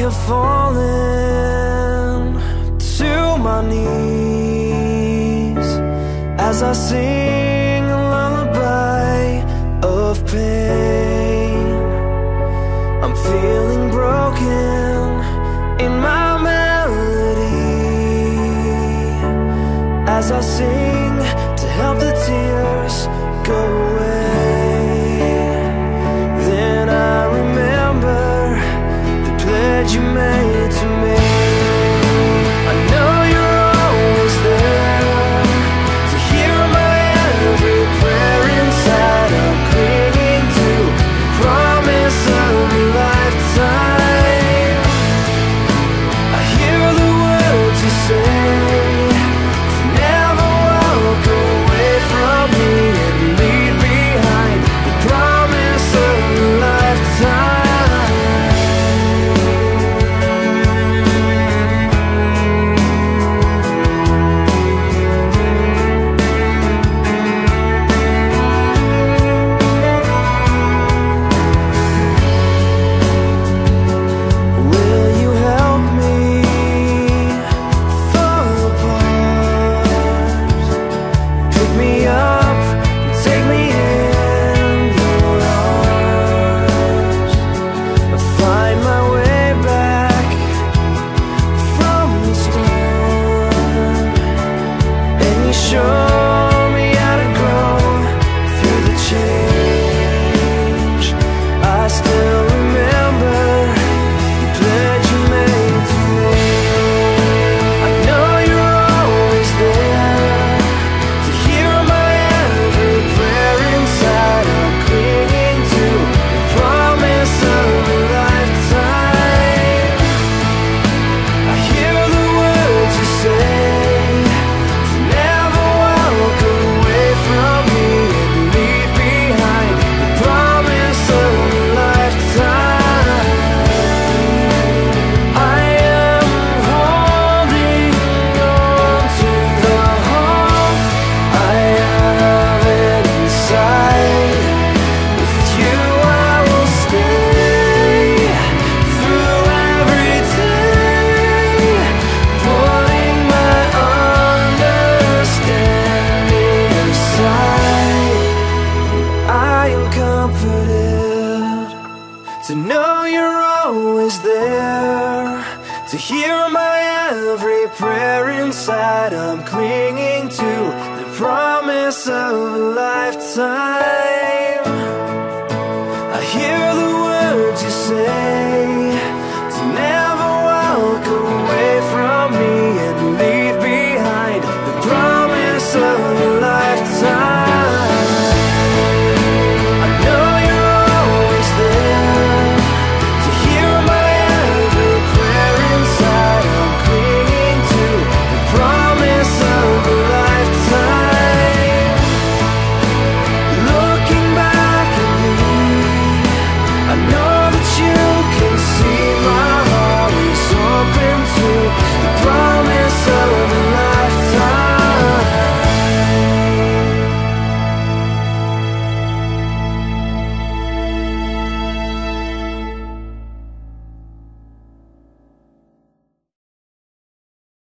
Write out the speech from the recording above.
have fallen to my knees as I sing a lullaby of pain. I'm feeling broken in my melody as I sing. you meant comforted to know you're always there, to hear my every prayer inside. I'm clinging to the promise of a lifetime. I hear the words you say.